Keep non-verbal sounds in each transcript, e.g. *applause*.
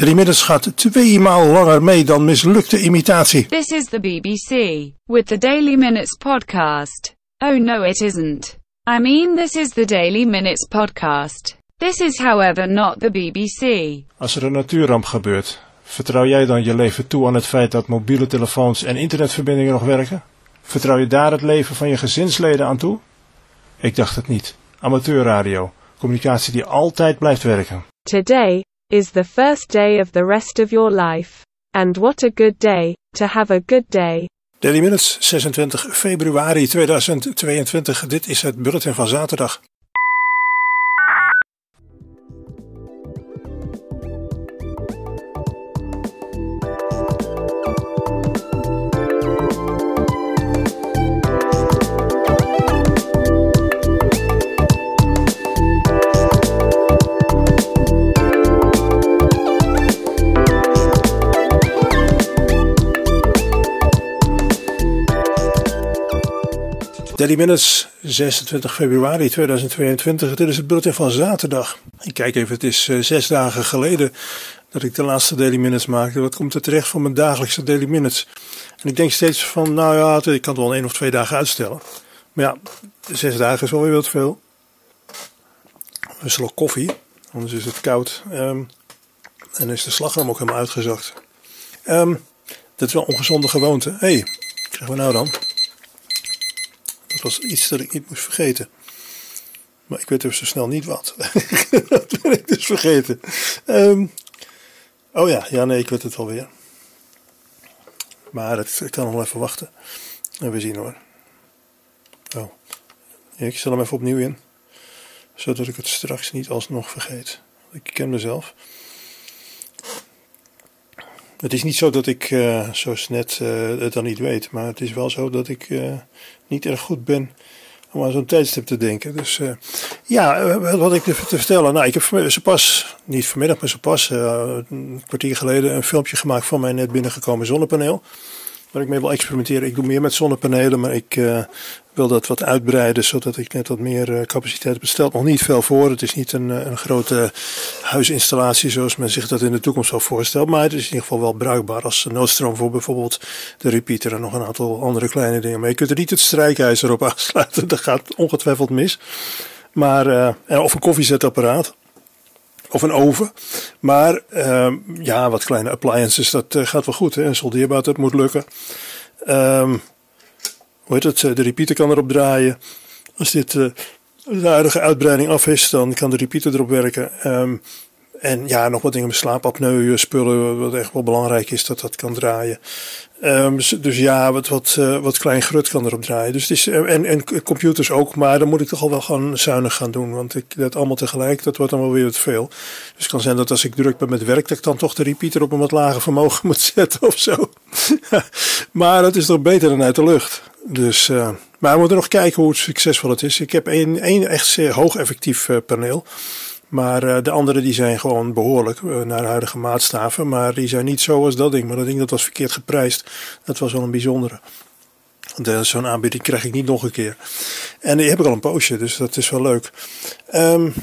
De Minutes gaat tweemaal langer mee dan mislukte imitatie. This is the BBC with the Daily Minutes podcast. Oh no, it isn't. I mean, this is the Daily Minutes podcast. This is, however, not the BBC. Als er een natuurramp gebeurt, vertrouw jij dan je leven toe aan het feit dat mobiele telefoons en internetverbindingen nog werken? Vertrouw je daar het leven van je gezinsleden aan toe? Ik dacht het niet. Amateurradio, communicatie die altijd blijft werken. Today is the first day of the rest of your life. And what a good day to have a good day. Daily Minutes, 26 februari 2022. Dit is het bulletin van zaterdag. Daily Minutes, 26 februari 2022. Dit is het bulletin van zaterdag. Ik kijk even, het is uh, zes dagen geleden dat ik de laatste Daily Minutes maakte. Wat komt er terecht van mijn dagelijkse Daily Minutes? En ik denk steeds van, nou ja, ik kan het wel één of twee dagen uitstellen. Maar ja, zes dagen is wel weer wat veel. Een slok koffie, anders is het koud. Um, en is de slagroom ook helemaal uitgezakt. Um, dat is wel ongezonde gewoonte. Hé, hey, krijgen we nou dan? Was iets dat ik niet moest vergeten. Maar ik weet dus zo snel niet wat. *laughs* dat ben ik dus vergeten. Um, oh ja, ja nee, ik weet het wel weer. Maar het, ik kan nog even wachten. En we zien hoor. Oh. Ik stel hem even opnieuw in. Zodat ik het straks niet alsnog vergeet. Ik ken mezelf. Het is niet zo dat ik, uh, zoals net, uh, het dan niet weet. Maar het is wel zo dat ik uh, niet erg goed ben om aan zo'n tijdstip te denken. Dus ja, wat ik te vertellen. Nou, ik heb zo pas, niet vanmiddag, maar zo pas, een kwartier geleden, een filmpje gemaakt van mijn net binnengekomen zonnepaneel waar ik mee wil experimenteren. Ik doe meer met zonnepanelen, maar ik uh, wil dat wat uitbreiden, zodat ik net wat meer uh, capaciteit heb. Nog niet veel voor. Het is niet een, eh, een grote huisinstallatie zoals men zich dat in de toekomst zou voorstellen. Maar het is in ieder geval wel bruikbaar als noodstroom voor bijvoorbeeld de repeater en nog een aantal andere kleine dingen. Maar je kunt er niet het strijkijzer op aansluiten. *laughs* Dat gaat ongetwijfeld mis. Maar, of een koffiezetapparaat of een oven. Maar uh, ja, wat kleine appliances, dat uh, gaat wel goed. Hè? Een soldeerbout, dat moet lukken. Um, hoe heet het? Eh, de repeater kan erop draaien. Als dit uh, de aardige uitbreiding af is, dan kan de repeater erop werken. Um, en ja, nog wat dingen met slaapapneu, spullen, wat echt wel belangrijk is, dat dat kan draaien. Um, dus ja, wat, wat, uh, wat klein grut kan erop draaien. Dus het is, en, en computers ook, maar dan moet ik toch al wel gewoon zuinig gaan doen. Want ik, dat allemaal tegelijk, dat wordt dan wel weer te veel. Dus het kan zijn dat als ik druk ben met werk, dat ik dan toch de repeater op een wat lager vermogen *laughs* moet zetten of zo. *laughs* maar dat is toch beter dan uit de lucht. Dus, uh, maar we moeten nog kijken hoe succesvol het is. Ik heb één, één echt zeer hoog effectief paneel. Maar uh, de andere die zijn gewoon behoorlijk uh, naar huidige maatstaven. Maar die zijn niet zo als dat ding. Maar dat ding dat was verkeerd geprijsd. Dat was wel een bijzondere. Uh, zo'n aanbieding krijg ik niet nog een keer. En die heb ik al een poosje, dus dat is wel leuk. Um,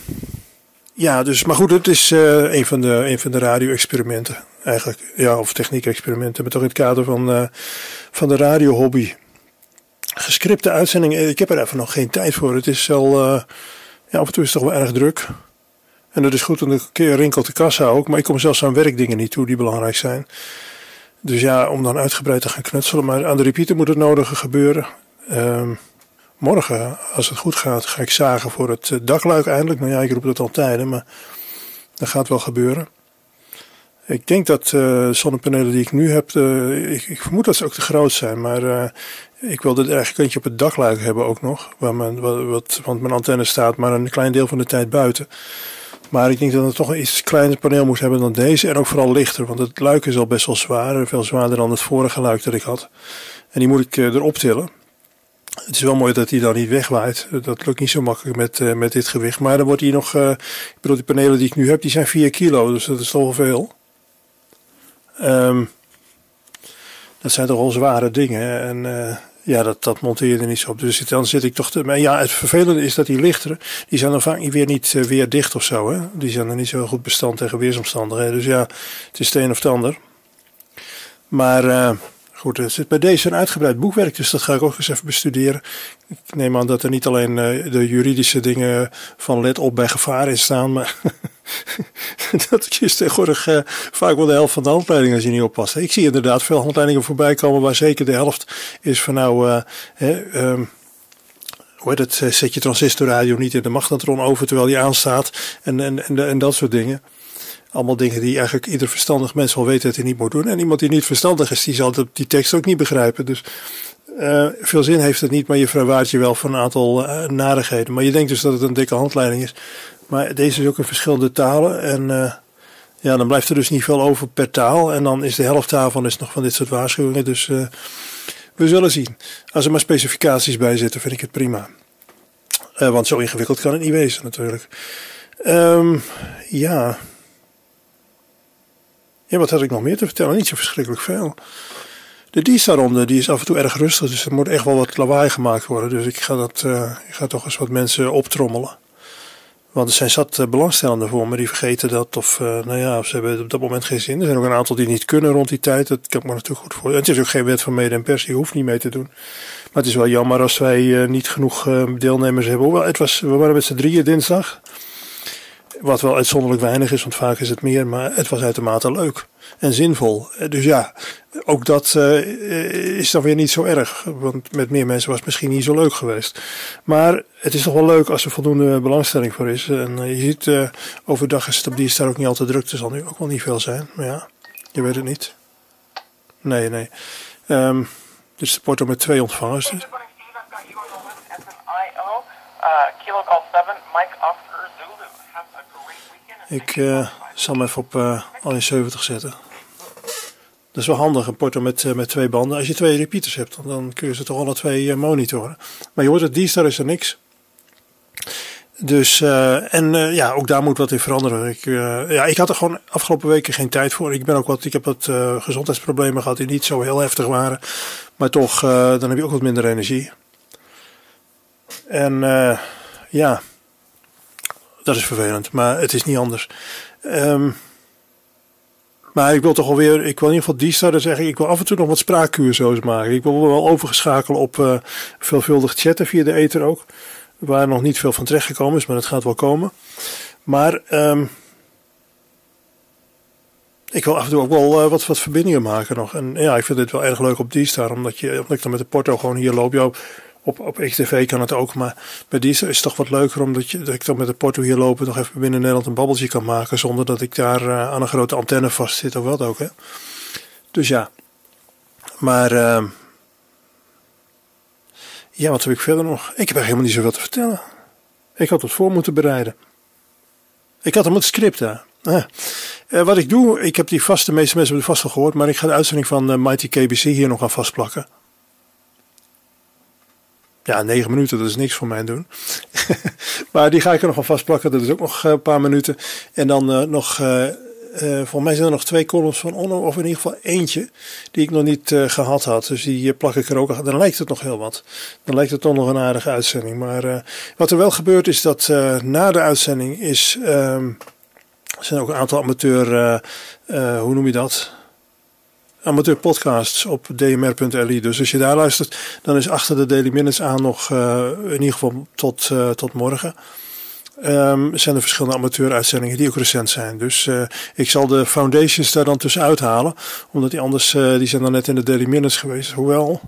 ja, dus, maar goed, het is een van de, een van de radio-experimenten. Eigenlijk, ja, of techniek-experimenten. Maar toch in het kader van, van de radio-hobby. Gescripte uitzendingen, ik heb er even nog geen tijd voor. Het is al, ja, af en toe is het toch wel erg druk. En dat is goed, want een keer rinkelt de kassa ook. Maar ik kom zelfs aan werkdingen niet toe die belangrijk zijn. Dus ja, om dan uitgebreid te gaan knutselen. Maar aan de repeater moet het nodige gebeuren. Um, morgen, als het goed gaat, ga ik zagen voor het eh, dakluik eindelijk. Nou ja, ik roep dat al tijden, maar dat gaat wel gebeuren. Ik denk dat uh, zonnepanelen die ik nu heb, uh, ik, vermoed dat ze ook te groot zijn. Maar uh, ik wilde het eigenlijk eentje op het dakluik hebben ook nog. Waar mijn, wat, want mijn antenne staat maar een klein deel van de tijd buiten. Maar ik denk dat het toch een iets kleiner paneel moet hebben dan deze. En ook vooral lichter, want het luik is al best wel zwaar. Veel zwaarder dan het vorige luik dat ik had. En die moet ik uh, erop tillen. Het is wel mooi dat hij dan niet wegwaait. Dat lukt niet zo makkelijk met, uh, met dit gewicht. Maar dan wordt hij nog. Uh, ik bedoel, die panelen die ik nu heb, die zijn 4 kilo. Dus dat is toch wel veel. Um, dat zijn toch wel zware dingen. En ja, dat, dat monteerde niet zo op. Dus dan zit ik toch te. Maar ja, het vervelende is dat die lichteren. die zijn dan vaak weer niet uh, weer dicht of zo. Hè? Die zijn dan niet zo goed bestand tegen weersomstandigheden. Dus ja, het is het een of het ander. Maar. Uh, Goed, er zit bij deze een uitgebreid boekwerk, dus dat ga ik ook eens even bestuderen. Ik neem aan dat er niet alleen uh, de juridische dingen van let op bij gevaar in staan, maar *laughs* dat is tegenwoordig uh, vaak wel de helft van de handleidingen als je niet oppast. Ik zie inderdaad veel handleidingen voorbij komen waar zeker de helft is van nou, hè, um, hoe heet het, zet je transistorradio niet in de magnetron over terwijl die aanstaat en, en, en, dat soort dingen. Allemaal dingen die eigenlijk ieder verstandig mens wel weet dat hij niet moet doen. En iemand die niet verstandig is, die zal die tekst ook niet begrijpen. Dus veel zin heeft het niet, maar je verwaart je wel van een aantal uh, narigheden. Maar je denkt dus dat het een dikke handleiding is. Maar deze is ook in verschillende talen. En uh, ja, dan blijft er dus niet veel over per taal. En dan is de helft daarvan is nog van dit soort waarschuwingen. Dus we zullen zien. Als er maar specificaties bij zitten, vind ik het prima. want zo ingewikkeld kan het niet wezen natuurlijk. Um, ja, ja, wat had ik nog meer te vertellen? Niet zo verschrikkelijk veel. De DISA-ronde die is af en toe erg rustig, dus er moet echt wel wat lawaai gemaakt worden. Dus ik ga, dat, ik ga toch eens wat mensen optrommelen. Want er zijn zat uh, belangstellenden voor me die vergeten dat, of uh, nou ja, ze hebben op dat moment geen zin. Er zijn ook een aantal die niet kunnen rond die tijd, dat kan ik me natuurlijk goed voor. Het is ook geen wet van mede en pers, je hoeft niet mee te doen. Maar het is wel jammer als wij niet genoeg deelnemers hebben. Hoewel, het was, we waren met z'n drieën dinsdag. Wat wel uitzonderlijk weinig is, want vaak is het meer, maar het was uitermate leuk en zinvol. Dus ja, ook dat uh, is dan weer niet zo erg, want met meer mensen was het misschien niet zo leuk geweest. Maar het is toch wel leuk als er voldoende belangstelling voor is. En uh, je ziet, uh, overdag is het op die star ook niet al te druk, er zal nu ook wel niet veel zijn. Maar ja, je weet het niet. Nee, nee. Um, dus de porto met twee ontvangers. Dus. Kilo call 7, Mike. Ik uh, zal hem even op uh, al 70 zetten. Dat is wel handig, een porto met, uh, met twee banden. Als je twee repeaters hebt, dan, kun je ze toch alle twee monitoren. Maar je hoort het, die star is er niks. Dus, en ja, ook daar moet wat in veranderen. Ik, ja, ik had er gewoon afgelopen weken geen tijd voor. Ik ben ook wat, ik heb wat gezondheidsproblemen gehad die niet zo heel heftig waren. Maar toch, dan heb je ook wat minder energie. En ja, dat is vervelend, maar het is niet anders. Um, maar ik wil toch alweer, ik wil in ieder geval die starten zeggen, ik wil af en toe nog wat spraakcurso's maken. Ik wil wel overgeschakelen op uh, veelvuldig chatten via de ether ook. Waar nog niet veel van terecht gekomen is, maar dat gaat wel komen. Maar um, ik wil af en toe ook wel uh, wat, wat verbindingen maken nog. En ja, ik vind dit wel erg leuk op die star, omdat, je, omdat ik dan met de porto gewoon hier loop. Jou, op, op XTV kan het ook, maar bij deze is het toch wat leuker omdat je, dat ik dan met de porto hier lopen nog even binnen Nederland een babbeltje kan maken zonder dat ik daar uh, aan een grote antenne vast zit of wat ook. Hè. Dus ja, maar uh, ja, wat heb ik verder nog? Ik heb er helemaal niet zoveel te vertellen. Ik had het voor moeten bereiden. Ik had hem het script daar. Uh, wat ik doe, ik heb die vaste, de meeste mensen hebben het vast al gehoord, maar ik ga de uitzending van uh, Mighty KBC hier nog aan vastplakken. Ja, negen minuten, dat is niks voor mij doen. *laughs* maar die ga ik er nog vast vastplakken. Dat is ook nog eh, een paar minuten. En dan uh, nog, uh, volgens mij zijn er nog twee columns van Onno, of in ieder geval eentje, die ik nog niet gehad had. Dus die plak ik er ook aan. Dan lijkt het nog heel wat. Dan lijkt het toch nog een aardige uitzending. Maar wat er wel gebeurt is dat na de uitzending is, ehm, zijn ook een aantal amateur, hoe noem je dat? Amateur podcasts op dmr.li. Dus als je daar luistert, dan is achter de Daily Minutes aan nog uh, in ieder geval tot, uh, tot morgen. Um, zijn er verschillende amateur-uitzendingen die ook recent zijn. Dus uh, ik zal de foundations daar dan tussen uithalen. Omdat die anders, die zijn dan net in de Daily Minutes geweest. Hoewel,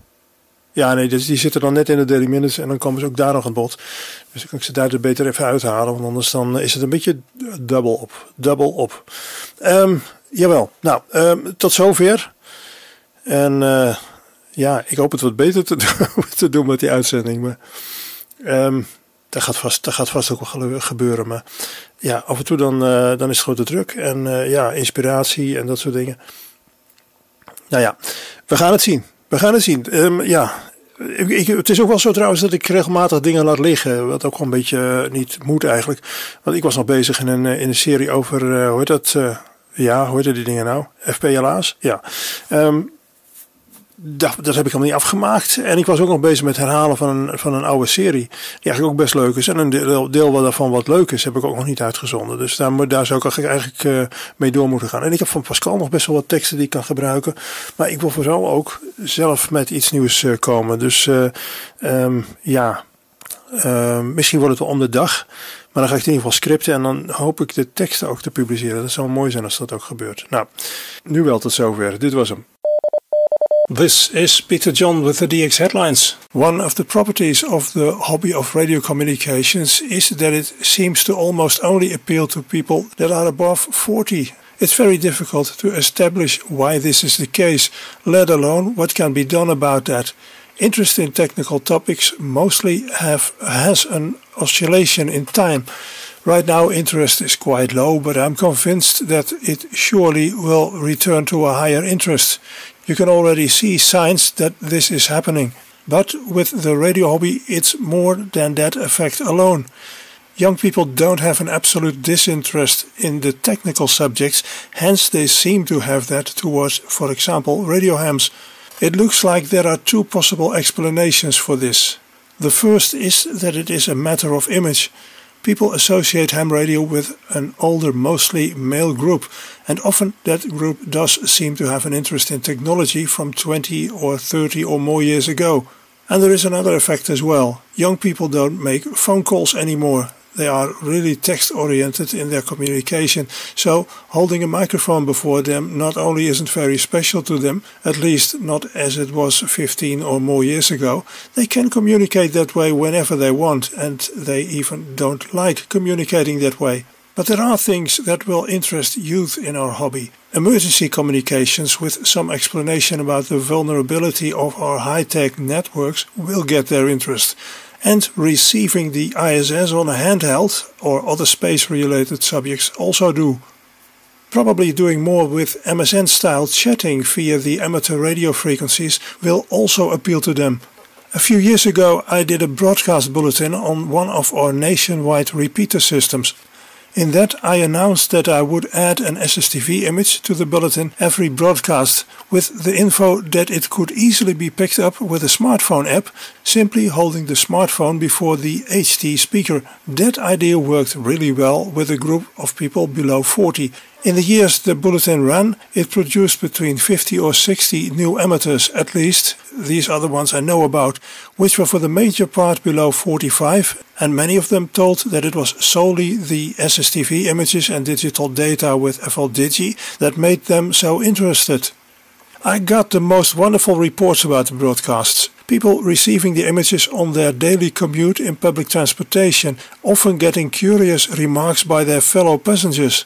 ja nee, die, die zitten dan net in de Daily Minutes en dan komen ze ook daar nog aan bod. Dus dan kan ik ze daar er beter even uithalen. Want anders dan is het een beetje dubbel op. Dubbel op. Um, jawel, nou, um, tot zover. En uh, ja, ik hoop het wat beter te, *laughs* te doen met die uitzending. Maar um, dat, gaat vast, dat gaat vast ook wel gebeuren. Maar ja, af en toe dan, uh, dan is het grote druk. En uh, ja, inspiratie en dat soort dingen. Nou ja, we gaan het zien. We gaan het zien. Um, ja, ik, het is ook wel zo trouwens dat ik regelmatig dingen laat liggen. Wat ook gewoon een beetje niet moet eigenlijk. Want ik was nog bezig in een, in een serie over, hoe heet dat? ja, heet die dingen nou? FPLA's? Ja. Um, dat, dat heb ik allemaal niet afgemaakt. En ik was ook nog bezig met herhalen van een, van een oude serie. Die eigenlijk ook best leuk is. En een deel, deel daarvan wat leuk is, heb ik ook nog niet uitgezonden. Dus daar, daar zou ik eigenlijk uh, mee door moeten gaan. En ik heb van Pascal nog best wel wat teksten die ik kan gebruiken. Maar ik wil vooral ook zelf met iets nieuws uh, komen. Dus uh, um, ja, misschien wordt het wel om de dag. Maar dan ga ik in ieder geval scripten en dan hoop ik de teksten ook te publiceren. Dat zou mooi zijn als dat ook gebeurt. Nou, nu wel tot zover. Dit was hem. This is Peter John with the DX headlines. One of the properties of the hobby of radio communications is that it seems to almost only appeal to people that are above 40. It's very difficult to establish why this is the case, let alone what can be done about that. Interest in technical topics mostly have has an oscillation in time. Right now interest is quite low, but I'm convinced that it surely will return to a higher interest. You can already see signs that this is happening. But with the radio hobby, it's more than that effect alone. Young people don't have an absolute disinterest in the technical subjects, hence they seem to have that towards, for example, radio hams. It looks like there are two possible explanations for this. The first is that it is a matter of image. People associate ham radio with an older, mostly male group, and often that group does seem to have an interest in technology from 20 or 30 or more years ago. And there is another effect as well. Young people don't make phone calls anymore. They are really text oriented in their communication. So holding a microphone before them not only isn't very special to them, at least not as it was 15 or more years ago, they can communicate that way whenever they want and they even don't like communicating that way. But there are things that will interest youth in our hobby. Emergency communications with some explanation about the vulnerability of our high-tech networks will get their interest and receiving the ISS on a handheld or other space related subjects also do. Probably doing more with MSN style chatting via the amateur radio frequencies will also appeal to them. A few years ago, I did a broadcast bulletin on one of our nationwide repeater systems. In that, I announced that I would add an SSTV image to the bulletin every broadcast with the info that it could easily be picked up with a smartphone app, simply holding the smartphone before the HT speaker. That idea worked really well with a group of people below 40. In the years the bulletin ran, it produced between 50 or 60 new amateurs at least, these are the ones I know about, which were for the major part below 45, and many of them told that it was solely the SSTV images and digital data with FLDigi that made them so interested. I got the most wonderful reports about the broadcasts. People receiving the images on their daily commute in public transportation, often getting curious remarks by their fellow passengers.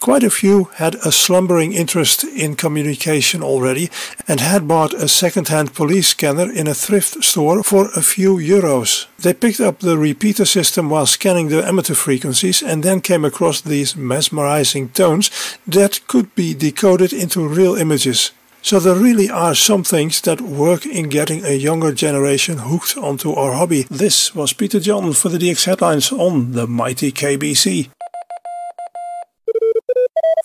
Quite a few had a slumbering interest in communication already and had bought a second-hand police scanner in a thrift store for a few euros. They picked up the repeater system while scanning the amateur frequencies and then came across these mesmerizing tones that could be decoded into real images. So there really are some things that work in getting a younger generation hooked onto our hobby. This was Peter John for the DX headlines on the mighty KBC.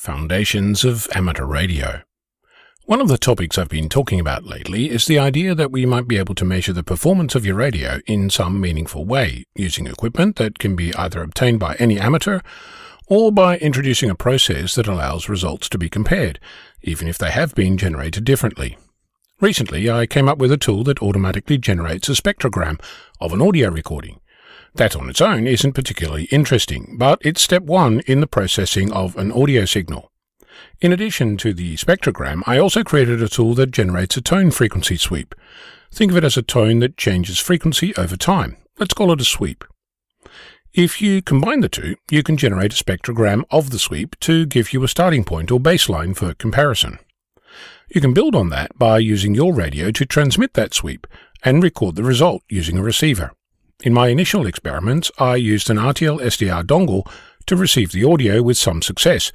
Foundations of Amateur Radio. One of the topics I've been talking about lately is the idea that we might be able to measure the performance of your radio in some meaningful way, using equipment that can be either obtained by any amateur or by introducing a process that allows results to be compared, even if they have been generated differently. Recently, I came up with a tool that automatically generates a spectrogram of an audio recording. That on its own isn't particularly interesting, but it's step one in the processing of an audio signal. In addition to the spectrogram, I also created a tool that generates a tone frequency sweep. Think of it as a tone that changes frequency over time. Let's call it a sweep. If you combine the two, you can generate a spectrogram of the sweep to give you a starting point or baseline for comparison. You can build on that by using your radio to transmit that sweep and record the result using a receiver. In my initial experiments, I used an RTL SDR dongle to receive the audio with some success,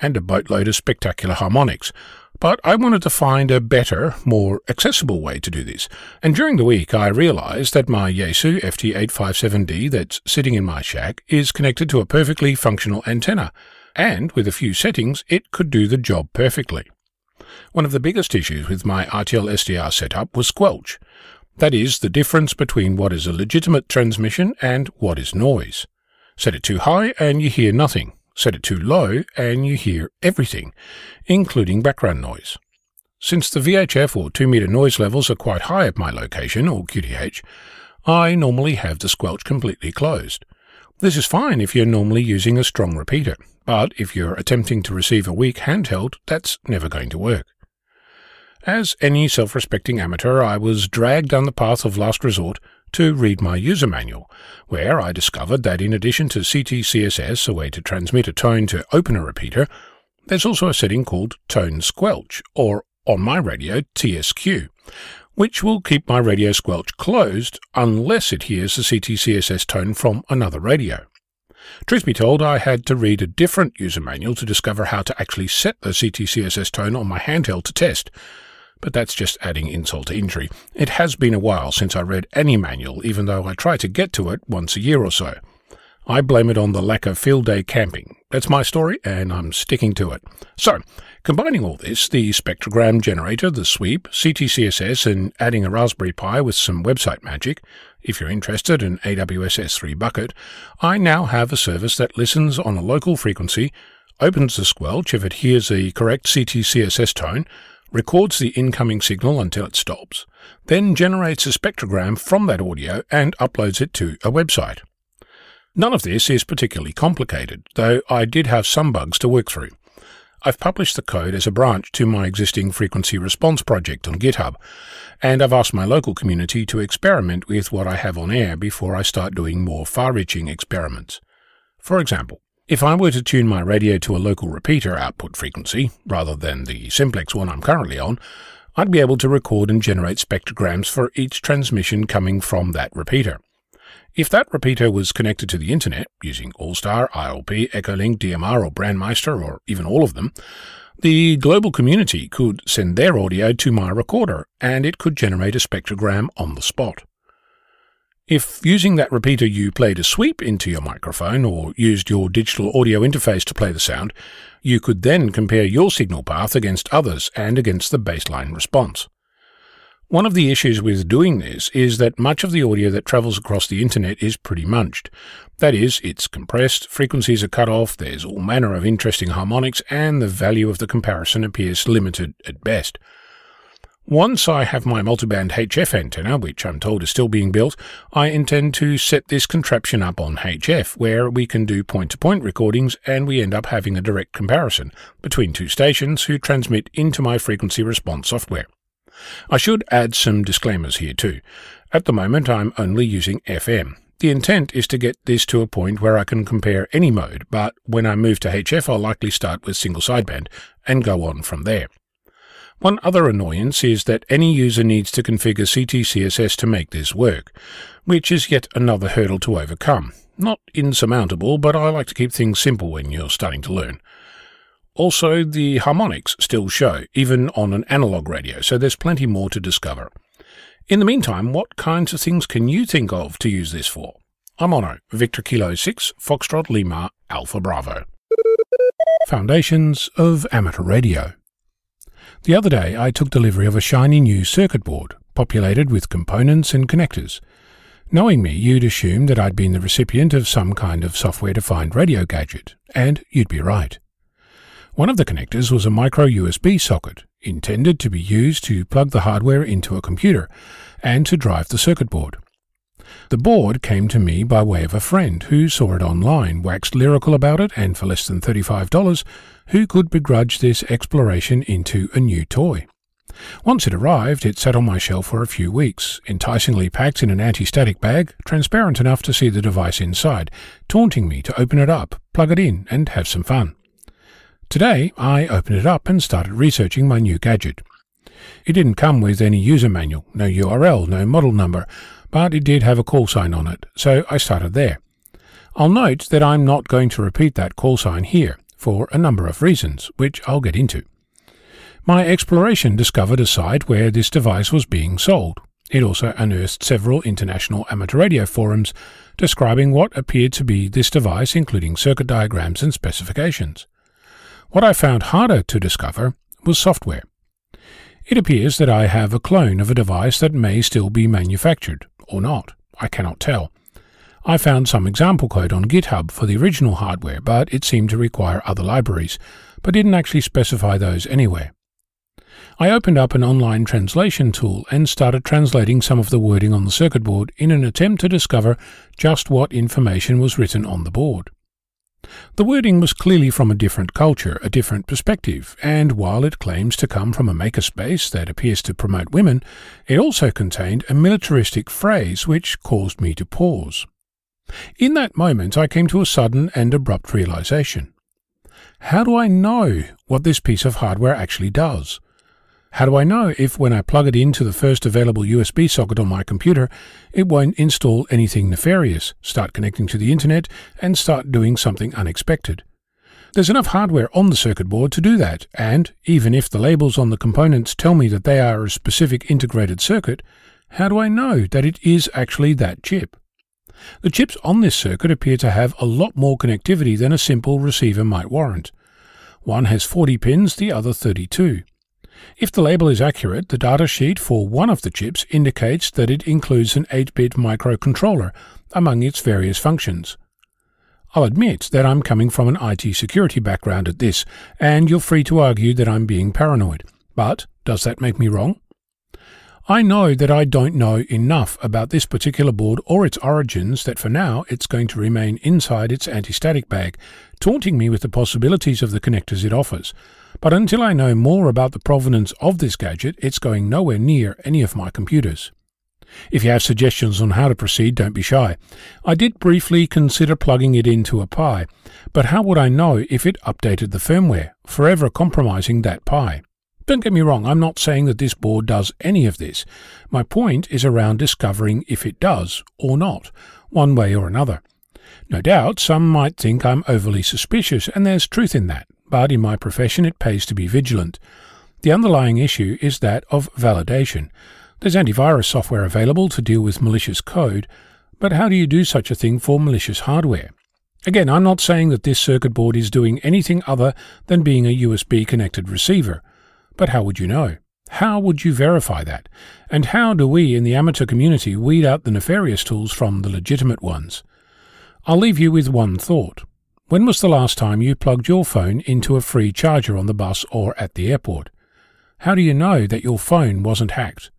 and a boatload of spectacular harmonics. But I wanted to find a better, more accessible way to do this, and during the week I realized that my Yaesu FT857D that's sitting in my shack is connected to a perfectly functional antenna, and with a few settings it could do the job perfectly. One of the biggest issues with my RTL SDR setup was squelch. That is, the difference between what is a legitimate transmission and what is noise. Set it too high and you hear nothing. Set it too low and you hear everything, including background noise. Since the VHF or 2 meter noise levels are quite high at my location, or QTH, I normally have the squelch completely closed. This is fine if you're normally using a strong repeater, but if you're attempting to receive a weak handheld, that's never going to work. As any self-respecting amateur, I was dragged down the path of last resort to read my user manual, where I discovered that in addition to CTCSS, a way to transmit a tone to open a repeater, there's also a setting called Tone Squelch, or on my radio, TSQ, which will keep my radio squelch closed unless it hears the CTCSS tone from another radio. Truth be told, I had to read a different user manual to discover how to actually set the CTCSS tone on my handheld to test, but that's just adding insult to injury. It has been a while since I read any manual, even though I try to get to it once a year or so. I blame it on the lack of field day camping. That's my story, and I'm sticking to it. So, combining all this, the spectrogram generator, the sweep, CTCSS, and adding a Raspberry Pi with some website magic, if you're interested in AWS S3 Bucket, I now have a service that listens on a local frequency, opens the squelch if it hears the correct CTCSS tone, records the incoming signal until it stops, then generates a spectrogram from that audio and uploads it to a website. None of this is particularly complicated, though I did have some bugs to work through. I've published the code as a branch to my existing frequency response project on GitHub, and I've asked my local community to experiment with what I have on air before I start doing more far-reaching experiments. For example, if I were to tune my radio to a local repeater output frequency, rather than the simplex one I'm currently on, I'd be able to record and generate spectrograms for each transmission coming from that repeater. If that repeater was connected to the internet, using Allstar, IRLP, Echolink, DMR, or Brandmeister, or even all of them, the global community could send their audio to my recorder, and it could generate a spectrogram on the spot. If using that repeater you played a sweep into your microphone or used your digital audio interface to play the sound, you could then compare your signal path against others and against the baseline response. One of the issues with doing this is that much of the audio that travels across the internet is pretty munched. That is, it's compressed, frequencies are cut off, there's all manner of interesting harmonics, and the value of the comparison appears limited at best. Once I have my multiband HF antenna, which I'm told is still being built, I intend to set this contraption up on HF, where we can do point-to-point -point recordings and we end up having a direct comparison between two stations who transmit into my frequency response software. I should add some disclaimers here too. At the moment I'm only using FM. The intent is to get this to a point where I can compare any mode, but when I move to HF I'll likely start with single sideband and go on from there. One other annoyance is that any user needs to configure CTCSS to make this work, which is yet another hurdle to overcome. Not insurmountable, but I like to keep things simple when you're starting to learn. Also, the harmonics still show, even on an analog radio, so there's plenty more to discover. In the meantime, what kinds of things can you think of to use this for? I'm Onno, Victor Kilo 6, Foxtrot Lima, Alpha Bravo. Foundations of Amateur Radio the other day I took delivery of a shiny new circuit board, populated with components and connectors. Knowing me, you'd assume that I'd been the recipient of some kind of software-defined radio gadget, and you'd be right. One of the connectors was a micro USB socket, intended to be used to plug the hardware into a computer and to drive the circuit board. The board came to me by way of a friend who saw it online, waxed lyrical about it, and for less than $35 who could begrudge this exploration into a new toy? Once it arrived, it sat on my shelf for a few weeks, enticingly packed in an anti-static bag, transparent enough to see the device inside, taunting me to open it up, plug it in, and have some fun. Today, I opened it up and started researching my new gadget. It didn't come with any user manual, no URL, no model number, but it did have a call sign on it, so I started there. I'll note that I'm not going to repeat that call sign here for a number of reasons, which I'll get into. My exploration discovered a site where this device was being sold. It also unearthed several international amateur radio forums describing what appeared to be this device, including circuit diagrams and specifications. What I found harder to discover was software. It appears that I have a clone of a device that may still be manufactured, or not. I cannot tell. I found some example code on GitHub for the original hardware, but it seemed to require other libraries, but didn't actually specify those anywhere. I opened up an online translation tool and started translating some of the wording on the circuit board in an attempt to discover just what information was written on the board. The wording was clearly from a different culture, a different perspective, and while it claims to come from a makerspace that appears to promote women, it also contained a militaristic phrase which caused me to pause. In that moment, I came to a sudden and abrupt realization. How do I know what this piece of hardware actually does? How do I know if when I plug it into the first available USB socket on my computer, it won't install anything nefarious, start connecting to the internet, and start doing something unexpected? There's enough hardware on the circuit board to do that, and even if the labels on the components tell me that they are a specific integrated circuit, how do I know that it is actually that chip? The chips on this circuit appear to have a lot more connectivity than a simple receiver might warrant. One has 40 pins, the other 32. If the label is accurate, the datasheet for one of the chips indicates that it includes an 8-bit microcontroller among its various functions. I'll admit that I'm coming from an IT security background at this, and you're free to argue that I'm being paranoid. But does that make me wrong? I know that I don't know enough about this particular board or its origins that for now it's going to remain inside its anti-static bag, taunting me with the possibilities of the connectors it offers. But until I know more about the provenance of this gadget, it's going nowhere near any of my computers. If you have suggestions on how to proceed, don't be shy. I did briefly consider plugging it into a Pi, but how would I know if it updated the firmware, forever compromising that Pi? Don't get me wrong, I'm not saying that this board does any of this. My point is around discovering if it does or not, one way or another. No doubt some might think I'm overly suspicious, and there's truth in that but in my profession it pays to be vigilant. The underlying issue is that of validation. There's antivirus software available to deal with malicious code, but how do you do such a thing for malicious hardware? Again, I'm not saying that this circuit board is doing anything other than being a USB connected receiver, but how would you know? How would you verify that? And how do we in the amateur community weed out the nefarious tools from the legitimate ones? I'll leave you with one thought. When was the last time you plugged your phone into a free charger on the bus or at the airport? How do you know that your phone wasn't hacked?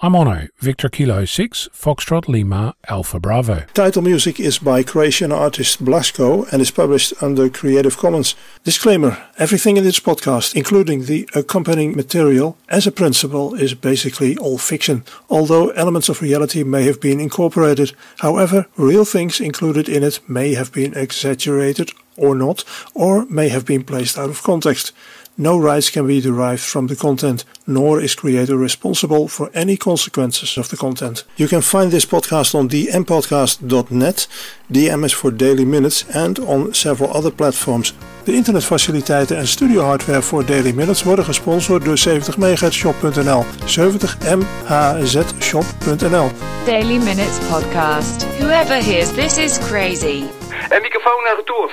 I'm Onno, Victor Kilo 6, Foxtrot Lima, Alpha Bravo. Title music is by Croatian artist Blasko and is published under Creative Commons. Disclaimer Everything in this podcast, including the accompanying material, as a principle, is basically all fiction, although elements of reality may have been incorporated. However, real things included in it may have been exaggerated or not, or may have been placed out of context. No rights can be derived from the content, nor is creator responsible for any consequences of the content. You can find this podcast on dmpodcast.net, DM is for Daily Minutes, and on several other platforms. De internetfaciliteiten en studiohardware voor Daily Minutes worden gesponsord door 70mhzshop.nl. 70mhzshop.nl. Daily Minutes Podcast. Whoever hears this is crazy. En microfoon naar retour.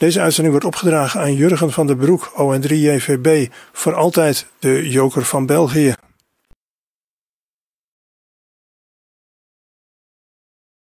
Deze uitzending wordt opgedragen aan Jurgen van der Broek, ON3JVB, voor altijd de joker van België.